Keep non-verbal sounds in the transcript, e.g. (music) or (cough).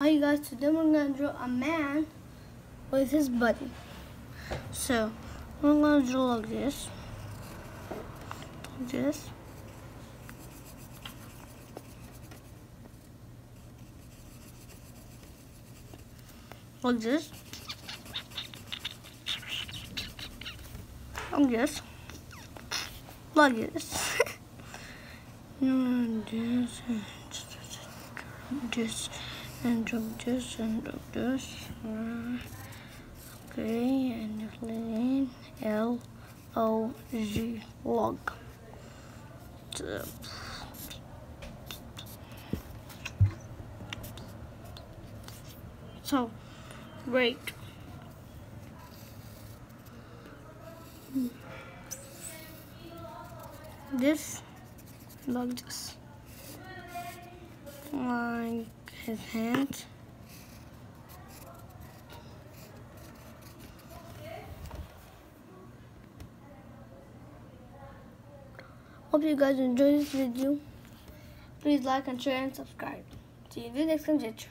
Hi you guys, today we're gonna draw a man with his buddy. So we're gonna draw like this. Like this. Like this. Like this. Like this. (laughs) this this and drop this and drop this. Uh, okay, and L O G log. So, great. This, like this. Like his hand. Hope you guys enjoyed this video. Please like and share and subscribe. See you in the next conjecture.